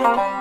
Bye.